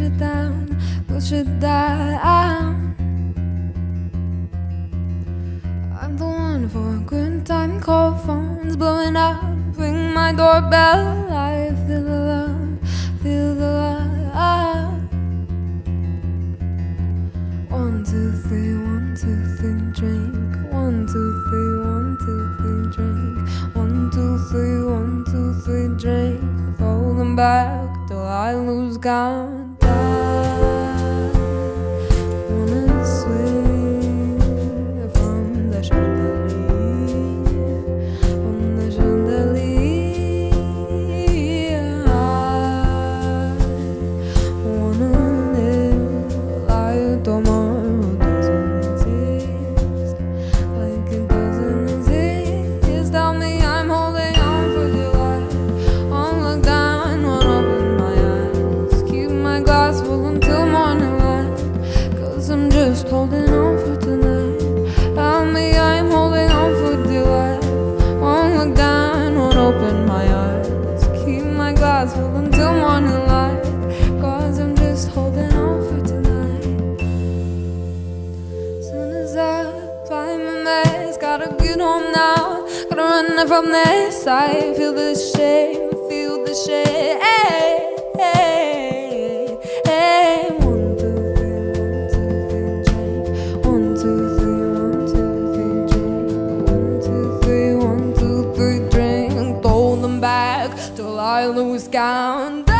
push it down, push it down. I'm the one for a good time. Call phones blowing up, ring my doorbell. I feel the love, feel the love. One, two, three, one, two, three, drink. One, two, three, one, two, three, drink. One, two, three, one, two, three, drink. Rolling back till I lose count. Just holding on for tonight. Tell me I'm holding on for dear life. Won't look down, won't open my eyes. Keep my glass full until morning light. Cause I'm just holding on for tonight. Soon as I find my mess, gotta get home now. Gotta run from this. I feel the shame, feel the shame. till I lose count.